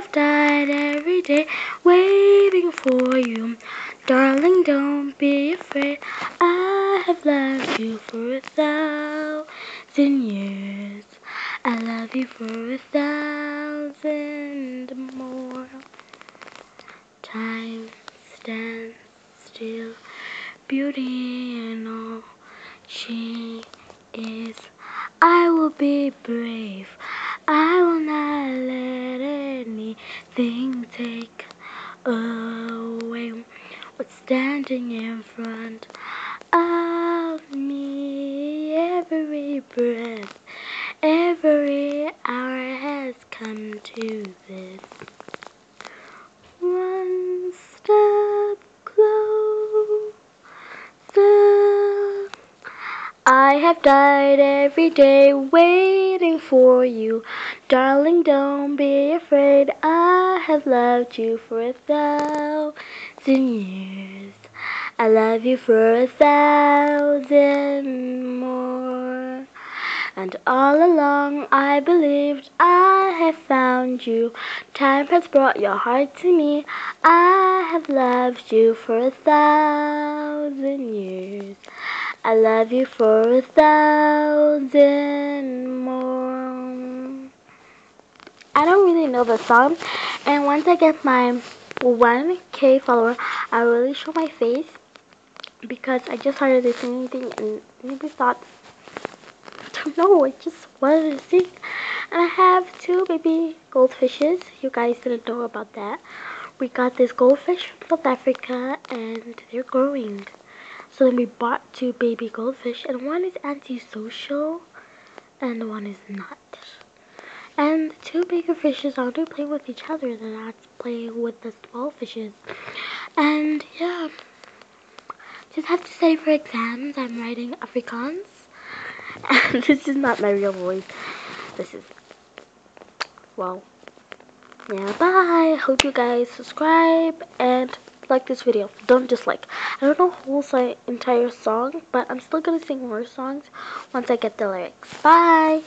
have died every day waiting for you. Darling, don't be afraid. I have loved you for a thousand years. I love you for a thousand more. Time stands still, beauty and all she is. I will be brave. I will not let anything take away what's standing in front of me. Every breath, every hour has come to this. One step closer. I have died every day waiting for you. Darling, don't be afraid. I have loved you for a thousand years. I love you for a thousand more. And all along I believed I have found you. Time has brought your heart to me. I have loved you for a thousand years. I love you for a thousand more. I don't really know the song, and once I get my 1k follower, I really show my face because I just started this thing and maybe thought I don't know, I just wanted to sing. And I have two baby goldfishes. You guys didn't know about that. We got this goldfish from South Africa and they're growing. So then we bought two baby goldfish and one is antisocial and one is not. And the two bigger fishes are only playing with each other than not playing with the small fishes. And yeah, just have to say for exams I'm writing Afrikaans. And this is not my real voice. This is, well, yeah, bye. Hope you guys subscribe and like this video. Don't dislike. I don't know whole entire song, but I'm still to sing more songs once I get the lyrics. Bye.